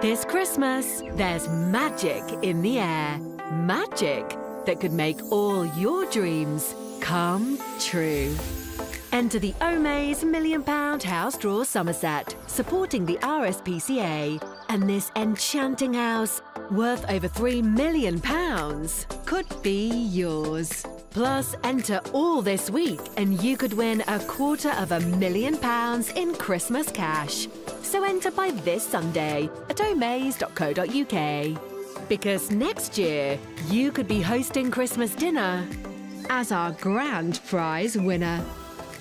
This Christmas, there's magic in the air. Magic that could make all your dreams come true. Enter the Omaze Million Pound House Draw Somerset, supporting the RSPCA. And this enchanting house, worth over £3 million, could be yours. Plus, enter all this week and you could win a quarter of a million pounds in Christmas cash. So enter by this Sunday at omaze.co.uk. Because next year, you could be hosting Christmas dinner as our grand prize winner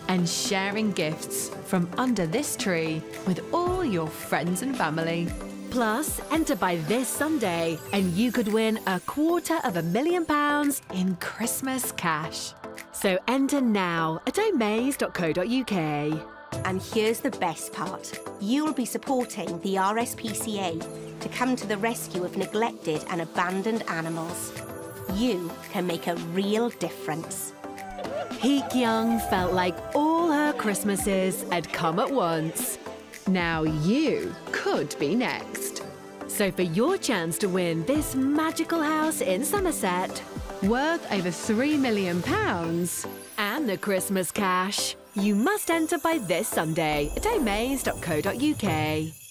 and sharing gifts from under this tree with all your friends and family. Plus, enter by this Sunday and you could win a quarter of a million pounds in Christmas cash. So enter now at omaze.co.uk. And here's the best part you'll be supporting the RSPCA to come to the rescue of neglected and abandoned animals. You can make a real difference. Peak Young felt like all her Christmases had come at once. Now you could be next. So for your chance to win this magical house in Somerset, worth over £3 million, and the Christmas cash, you must enter by this Sunday at omaze.co.uk.